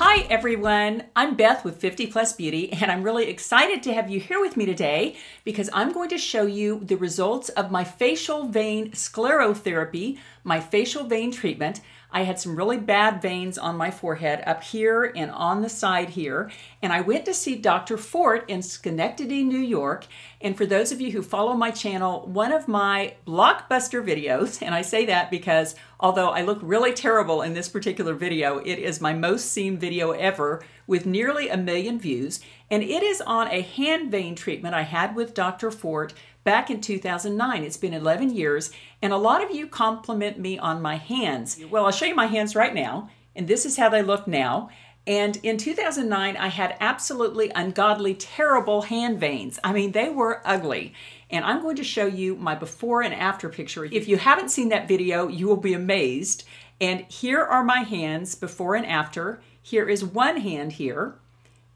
Hi everyone, I'm Beth with 50 Plus Beauty and I'm really excited to have you here with me today because I'm going to show you the results of my facial vein sclerotherapy, my facial vein treatment. I had some really bad veins on my forehead up here and on the side here. And I went to see Dr. Fort in Schenectady, New York. And for those of you who follow my channel, one of my blockbuster videos, and I say that because although I look really terrible in this particular video, it is my most seen video ever with nearly a million views. And it is on a hand vein treatment I had with Dr. Fort back in 2009. It's been 11 years, and a lot of you compliment me on my hands. Well, I'll show you my hands right now, and this is how they look now. And in 2009, I had absolutely ungodly, terrible hand veins. I mean, they were ugly. And I'm going to show you my before and after picture. If you haven't seen that video, you will be amazed. And here are my hands before and after. Here is one hand here.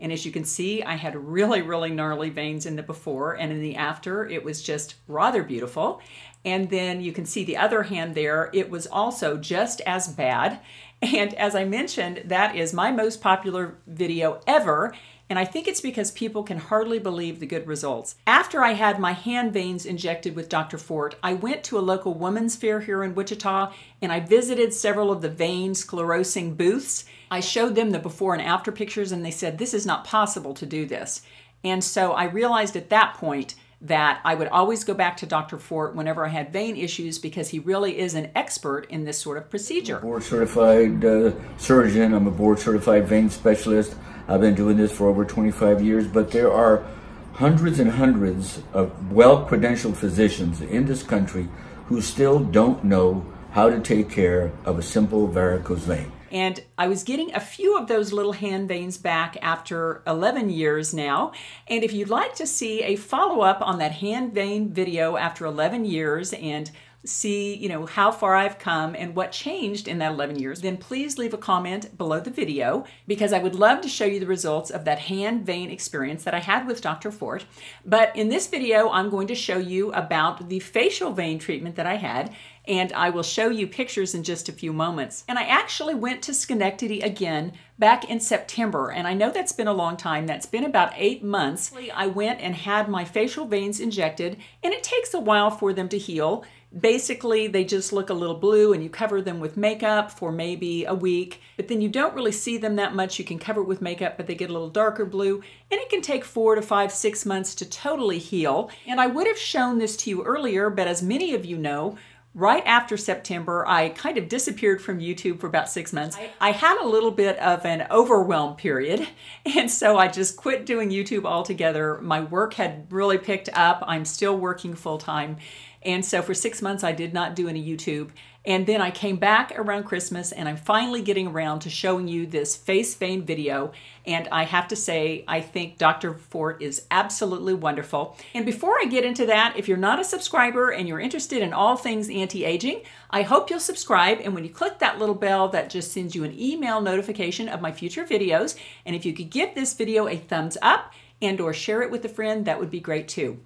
And as you can see, I had really, really gnarly veins in the before and in the after, it was just rather beautiful. And then you can see the other hand there, it was also just as bad. And as I mentioned, that is my most popular video ever. And I think it's because people can hardly believe the good results. After I had my hand veins injected with Dr. Fort, I went to a local women's fair here in Wichita and I visited several of the vein sclerosing booths. I showed them the before and after pictures and they said, this is not possible to do this. And so I realized at that point that I would always go back to Dr. Fort whenever I had vein issues because he really is an expert in this sort of procedure. Board certified uh, surgeon, I'm a board certified vein specialist. I've been doing this for over 25 years, but there are hundreds and hundreds of well-credentialed physicians in this country who still don't know how to take care of a simple varicose vein. And I was getting a few of those little hand veins back after 11 years now. And if you'd like to see a follow-up on that hand vein video after 11 years and see, you know, how far I've come and what changed in that 11 years, then please leave a comment below the video because I would love to show you the results of that hand vein experience that I had with Dr. Fort. But in this video, I'm going to show you about the facial vein treatment that I had and I will show you pictures in just a few moments. And I actually went to Schenectady again back in September, and I know that's been a long time. That's been about eight months. I went and had my facial veins injected, and it takes a while for them to heal. Basically, they just look a little blue and you cover them with makeup for maybe a week, but then you don't really see them that much. You can cover it with makeup, but they get a little darker blue, and it can take four to five, six months to totally heal. And I would have shown this to you earlier, but as many of you know, right after September, I kind of disappeared from YouTube for about six months. I had a little bit of an overwhelm period, and so I just quit doing YouTube altogether. My work had really picked up. I'm still working full time. And so for six months, I did not do any YouTube. And then I came back around Christmas and I'm finally getting around to showing you this face vein video. And I have to say, I think Dr. Fort is absolutely wonderful. And before I get into that, if you're not a subscriber and you're interested in all things anti-aging, I hope you'll subscribe. And when you click that little bell, that just sends you an email notification of my future videos. And if you could give this video a thumbs up and or share it with a friend, that would be great too.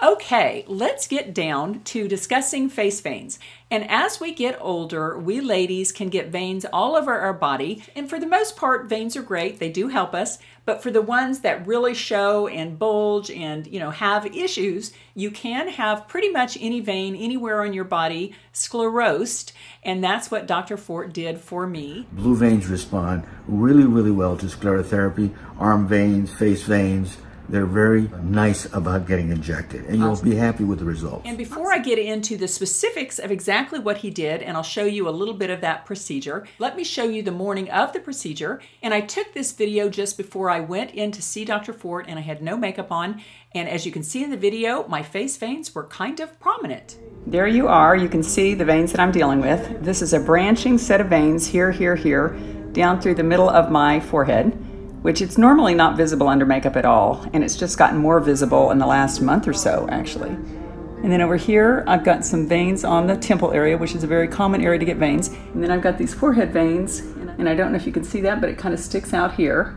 Okay, let's get down to discussing face veins. And as we get older, we ladies can get veins all over our body. And for the most part, veins are great. They do help us. But for the ones that really show and bulge and, you know, have issues, you can have pretty much any vein anywhere on your body sclerosed. And that's what Dr. Fort did for me. Blue veins respond really, really well to sclerotherapy, arm veins, face veins, they're very nice about getting injected, and you'll be happy with the results. And before I get into the specifics of exactly what he did, and I'll show you a little bit of that procedure, let me show you the morning of the procedure. And I took this video just before I went in to see Dr. Fort, and I had no makeup on. And as you can see in the video, my face veins were kind of prominent. There you are. You can see the veins that I'm dealing with. This is a branching set of veins here, here, here, down through the middle of my forehead which it's normally not visible under makeup at all, and it's just gotten more visible in the last month or so, actually. And then over here, I've got some veins on the temple area, which is a very common area to get veins. And then I've got these forehead veins, and I don't know if you can see that, but it kind of sticks out here.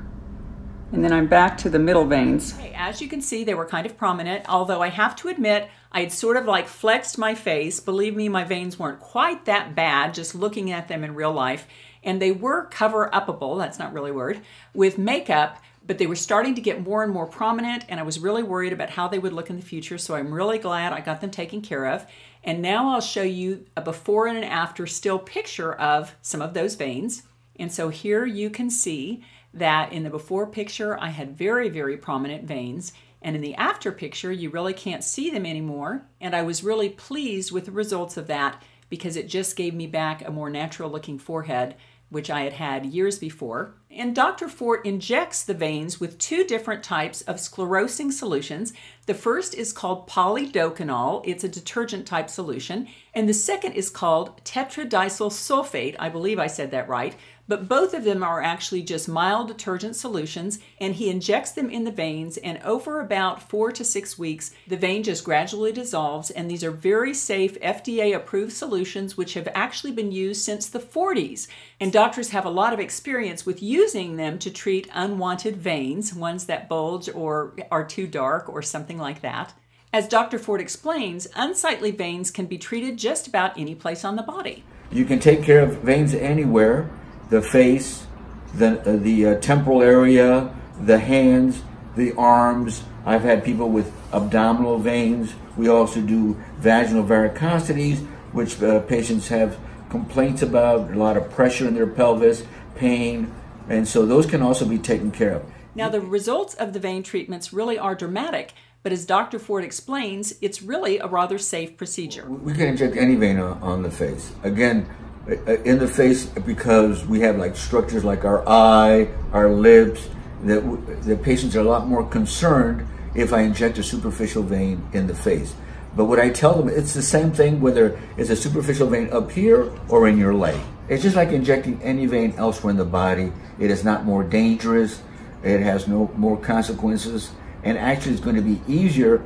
And then I'm back to the middle veins. Okay, as you can see, they were kind of prominent, although I have to admit, I had sort of like flexed my face. Believe me, my veins weren't quite that bad, just looking at them in real life. And they were cover upable, that's not really a word, with makeup, but they were starting to get more and more prominent, and I was really worried about how they would look in the future, so I'm really glad I got them taken care of. And now I'll show you a before and an after still picture of some of those veins. And so here you can see that in the before picture, I had very, very prominent veins. And in the after picture, you really can't see them anymore. And I was really pleased with the results of that because it just gave me back a more natural looking forehead, which I had had years before. And Dr. Fort injects the veins with two different types of sclerosing solutions. The first is called polidocanol, it's a detergent type solution, and the second is called tetradecyl sulfate, I believe I said that right, but both of them are actually just mild detergent solutions and he injects them in the veins and over about four to six weeks the vein just gradually dissolves and these are very safe FDA approved solutions which have actually been used since the 40s and doctors have a lot of experience with using them to treat unwanted veins, ones that bulge or are too dark or something like that. As Dr. Fort explains, unsightly veins can be treated just about any place on the body. You can take care of veins anywhere the face, the, uh, the uh, temporal area, the hands, the arms. I've had people with abdominal veins. We also do vaginal varicosities, which uh, patients have complaints about, a lot of pressure in their pelvis, pain, and so those can also be taken care of. Now, the results of the vein treatments really are dramatic, but as Dr. Fort explains, it's really a rather safe procedure. We can inject any vein on the face. Again, uh, in the face because we have like structures like our eye, our lips, that the patients are a lot more concerned if I inject a superficial vein in the face. But what I tell them, it's the same thing whether it's a superficial vein up here or in your leg. It's just like injecting any vein elsewhere in the body. It is not more dangerous. It has no more consequences. And actually it's going to be easier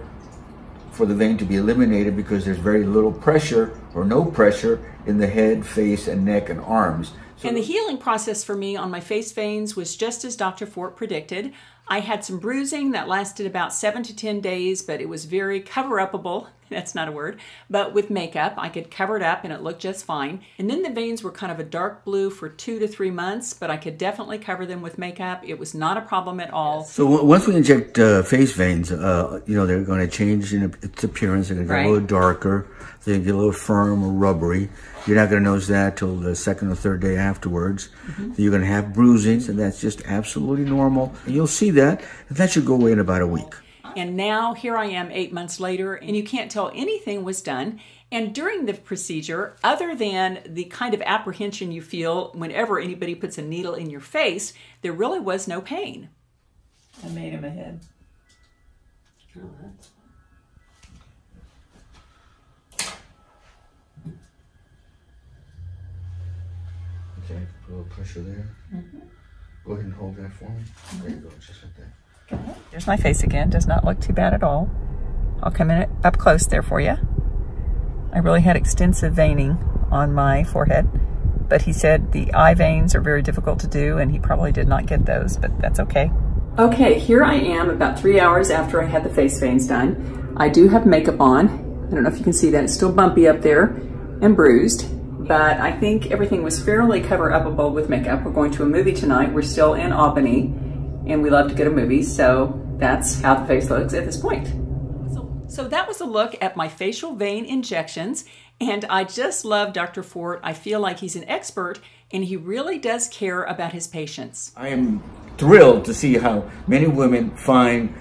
for the vein to be eliminated because there's very little pressure or no pressure in the head, face, and neck and arms. So and the healing process for me on my face veins was just as Dr. Fort predicted. I had some bruising that lasted about seven to 10 days, but it was very cover upable. That's not a word, but with makeup, I could cover it up and it looked just fine. And then the veins were kind of a dark blue for two to three months, but I could definitely cover them with makeup. It was not a problem at all. So once we inject uh, face veins, uh, you know, they're going to change in its appearance. They're going to get right. a little darker. They're going to get a little firm or rubbery. You're not going to notice that till the second or third day afterwards. Mm-hmm. You're going to have bruisings, and that's just absolutely normal. And you'll see that. And that should go away in about a week. And now here I am eight months later, and you can't tell anything was done. And during the procedure, other than the kind of apprehension you feel whenever anybody puts a needle in your face, there really was no pain. I made him a head. Oh, Okay, a little pressure there. Mm -hmm. Go ahead and hold that for me. There you go, just like that. Okay. There's my face again. Does not look too bad at all. I'll come in up close there for you. I really had extensive veining on my forehead, but he said the eye veins are very difficult to do, and he probably did not get those, but that's okay. Okay, here I am about three hours after I had the face veins done. I do have makeup on. I don't know if you can see that. It's still bumpy up there and bruised but I think everything was fairly cover upable with makeup. We're going to a movie tonight. We're still in Albany and we love to go to movies. So that's how the face looks at this point. So, so that was a look at my facial vein injections. And I just love Dr. Fort. I feel like he's an expert and he really does care about his patients. I am thrilled to see how many women find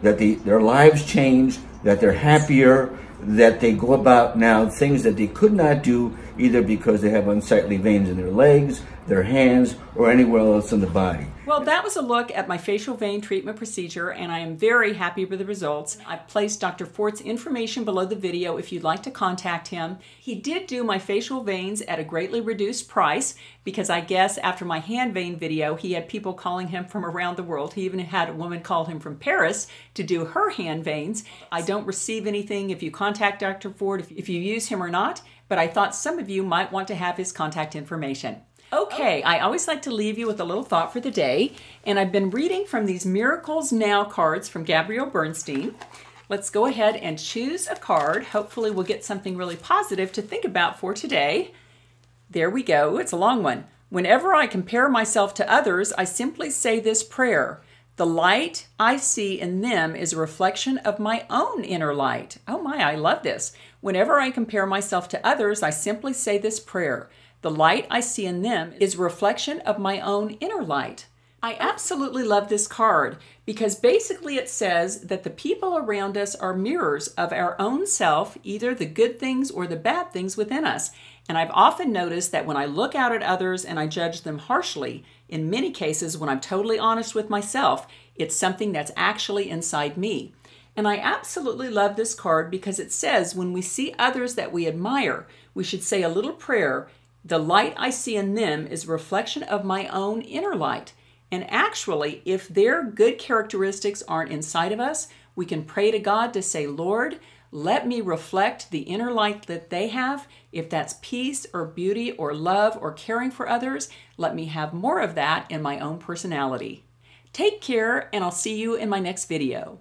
that the, their lives change, that they're happier, that they go about now things that they could not do either because they have unsightly veins in their legs, their hands, or anywhere else in the body. Well, that was a look at my facial vein treatment procedure, and I am very happy with the results. I've placed Dr. Fort's information below the video if you'd like to contact him. He did do my facial veins at a greatly reduced price because I guess after my hand vein video, he had people calling him from around the world. He even had a woman call him from Paris to do her hand veins. I don't receive anything if you contact Dr. Fort, if you use him or not, but I thought some of you might want to have his contact information. Okay, oh. I always like to leave you with a little thought for the day, and I've been reading from these Miracles Now cards from Gabrielle Bernstein. Let's go ahead and choose a card. Hopefully, we'll get something really positive to think about for today. There we go. It's a long one. Whenever I compare myself to others, I simply say this prayer The light I see in them is a reflection of my own inner light. Oh my, I love this. Whenever I compare myself to others, I simply say this prayer The light I see in them is a reflection of my own inner light. I absolutely love this card because basically it says that the people around us are mirrors of our own self, either the good things or the bad things within us. And I've often noticed that when I look out at others and I judge them harshly, in many cases, when I'm totally honest with myself, it's something that's actually inside me. And I absolutely love this card because it says when we see others that we admire, we should say a little prayer The light I see in them is a reflection of my own inner light. And actually, if their good characteristics aren't inside of us, we can pray to God to say, Lord, let me reflect the inner light that they have. If that's peace or beauty or love or caring for others, let me have more of that in my own personality. Take care, and I'll see you in my next video.